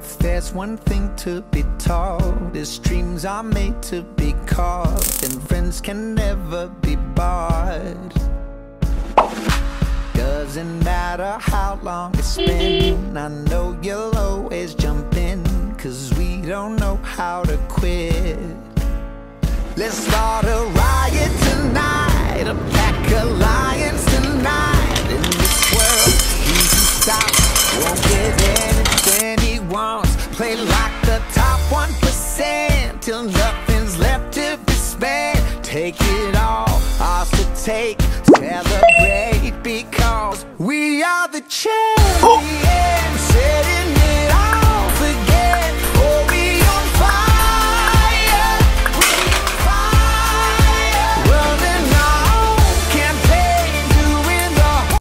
if there's one thing to be taught, is dreams are made to be caught, and friends can never be bought. Doesn't matter how long it's been, I know you'll always jump in, cause we don't know how to quit. Let's start a like the top 1% till nothing's left to be spent. Take it all, ours to take. Celebrate because we are the champions.